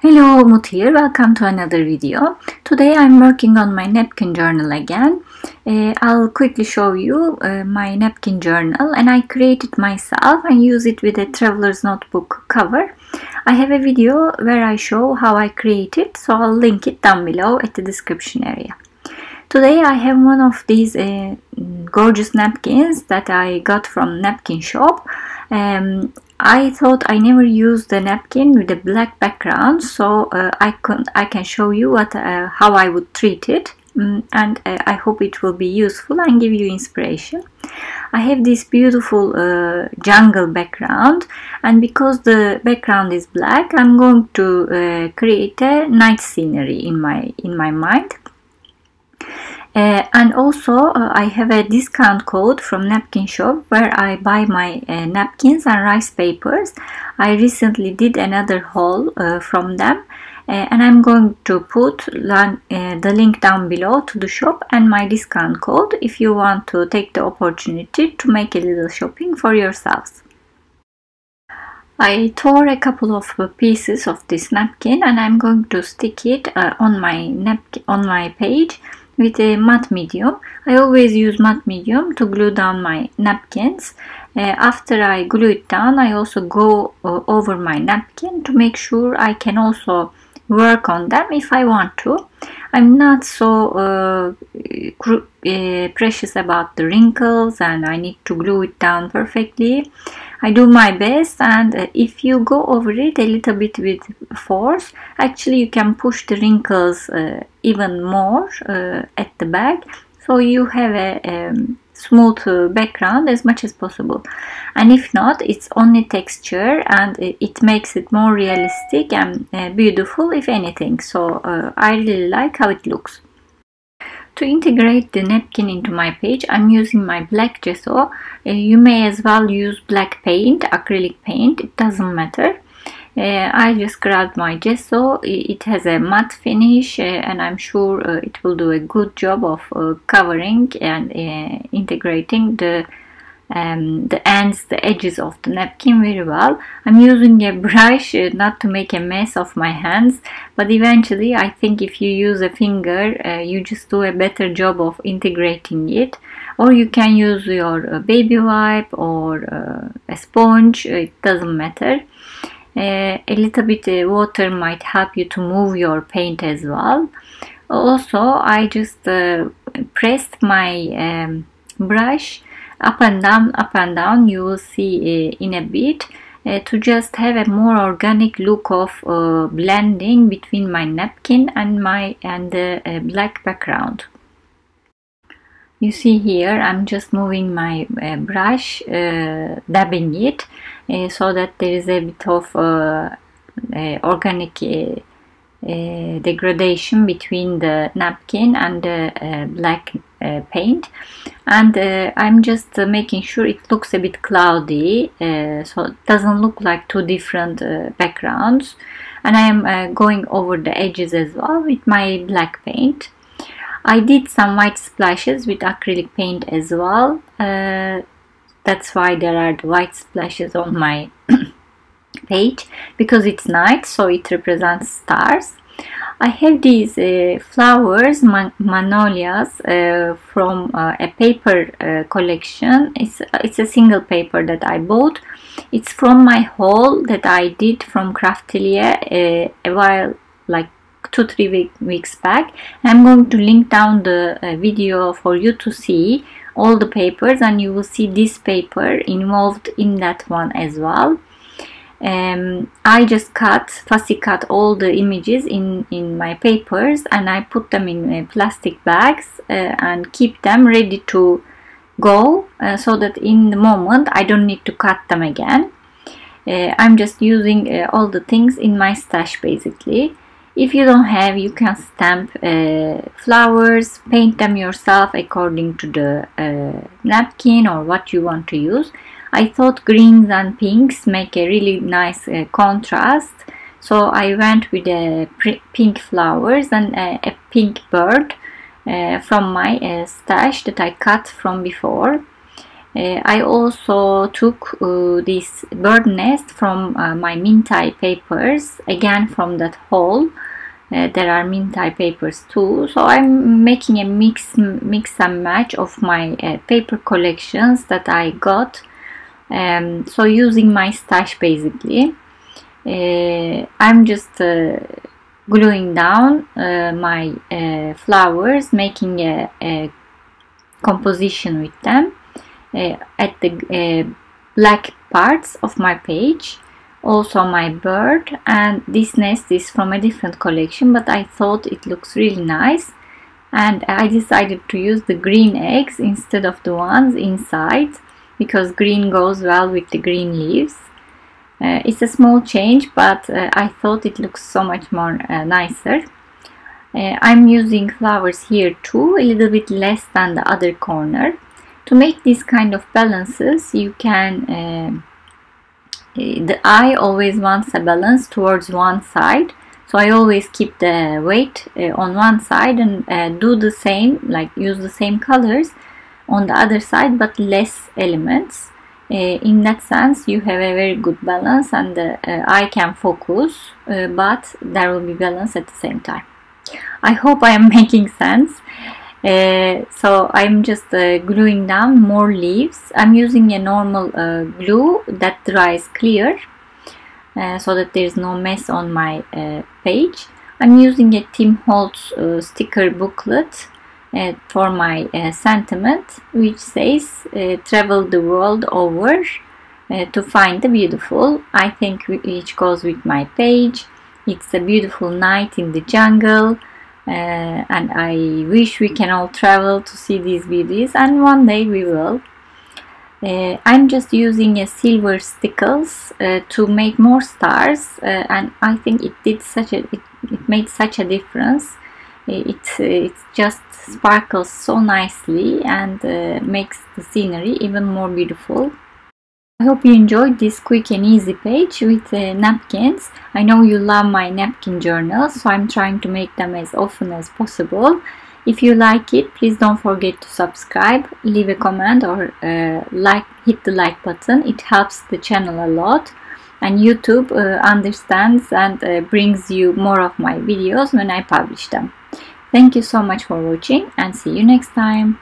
Hello, Umut here. Welcome to another video. Today I'm working on my napkin journal again. Uh, I'll quickly show you uh, my napkin journal and I created it myself and use it with a traveler's notebook cover. I have a video where I show how I create it so I'll link it down below at the description area. Today I have one of these uh, gorgeous napkins that I got from napkin shop. Um, I thought I never used the napkin with a black background so uh, I can I can show you what uh, how I would treat it um, and uh, I hope it will be useful and give you inspiration. I have this beautiful uh, jungle background and because the background is black I'm going to uh, create a night scenery in my in my mind uh, and also uh, I have a discount code from Napkin Shop where I buy my uh, napkins and rice papers. I recently did another haul uh, from them uh, and I'm going to put uh, the link down below to the shop and my discount code if you want to take the opportunity to make a little shopping for yourselves. I tore a couple of pieces of this napkin and I'm going to stick it on my napkin on my page with a matte medium. I always use matte medium to glue down my napkins. Uh, after I glue it down, I also go uh, over my napkin to make sure I can also work on them if I want to. I'm not so uh, uh, precious about the wrinkles and I need to glue it down perfectly. I do my best and uh, if you go over it a little bit with force, actually you can push the wrinkles uh, even more uh, at the back so you have a um, smooth background as much as possible. And if not it's only texture and it makes it more realistic and uh, beautiful if anything. So uh, I really like how it looks. To integrate the napkin into my page I'm using my black gesso. Uh, you may as well use black paint acrylic paint it doesn't matter uh, I just grabbed my gesso. It has a matte finish uh, and I'm sure uh, it will do a good job of uh, covering and uh, integrating the um, the ends, the edges of the napkin very well. I'm using a brush uh, not to make a mess of my hands but eventually I think if you use a finger you just do a better job of integrating it. Or you can use your baby wipe or a sponge it doesn't matter uh, a little bit water might help you to move your paint as well. Also I just uh, pressed my um, brush up and down up and down you will see uh, in a bit uh, to just have a more organic look of uh, blending between my napkin and my and the black background you see here I'm just moving my uh, brush uh, dabbing it uh, so that there is a bit of uh, uh, organic uh, degradation between the napkin and the black paint. And I'm just making sure it looks a bit cloudy so it doesn't look like two different backgrounds. And I am going over the edges as well with my black paint I did some white splashes with acrylic paint as well. Uh, that's why there are the white splashes on my page because it's night so it represents stars. I have these uh, flowers, man magnolias, uh, from uh, a paper uh, collection. It's, it's a single paper that I bought. It's from my haul that I did from Craftelier uh, a while, like two three week, weeks back. I'm going to link down the uh, video for you to see all the papers and you will see this paper involved in that one as well. Um, I just cut fussy cut all the images in in my papers and I put them in uh, plastic bags uh, and keep them ready to go uh, so that in the moment I don't need to cut them again. Uh, I'm just using uh, all the things in my stash basically if you don't have, you can stamp uh, flowers, paint them yourself according to the uh, napkin or what you want to use. I thought greens and pinks make a really nice uh, contrast. So I went with the pink flowers and a, a pink bird uh, from my uh, stash that I cut from before. Uh, I also took uh, this bird nest from uh, my Mintay papers, again from that haul. Uh, there are Mintay papers too, so I'm making a mix, mix and match of my uh, paper collections that I got. Um, so using my stash basically, uh, I'm just gluing down my flowers, making a, a composition with them uh, at the uh, black parts of my page also my bird and this nest is from a different collection but I thought it looks really nice and I decided to use the green eggs instead of the ones inside because green goes well with the green leaves. Uh, it's a small change but uh, I thought it looks so much more uh, nicer. Uh, I'm using flowers here too a little bit less than the other corner. To make these kind of balances you can uh, the eye always wants a balance towards one side so I always keep the weight uh, on one side and uh, do the same like use the same colors on the other side but less elements. Uh, in that sense you have a very good balance and the uh, eye can focus uh, but there will be balance at the same time. I hope I am making sense uh, so I'm just uh, gluing down more leaves. I'm using a normal uh, glue that dries clear uh, so that there's no mess on my uh, page. I'm using a Tim Holtz sticker booklet for my sentiment which says travel the world over to find the beautiful. I think which goes with my page. It's a beautiful night in the jungle uh, and I wish we can all travel to see these beauties and one day we will. Uh, I'm just using a silver stickles uh, to make more stars uh, and I think it did such a it, it made such a difference it, it just sparkles so nicely and uh, makes the scenery even more beautiful I hope you enjoyed this quick and easy page with uh, napkins. I know you love my napkin journals, so I'm trying to make them as often as possible. If you like it, please don't forget to subscribe, leave a comment or uh, like, hit the like button. It helps the channel a lot and YouTube uh, understands and uh, brings you more of my videos when I publish them. Thank you so much for watching and see you next time.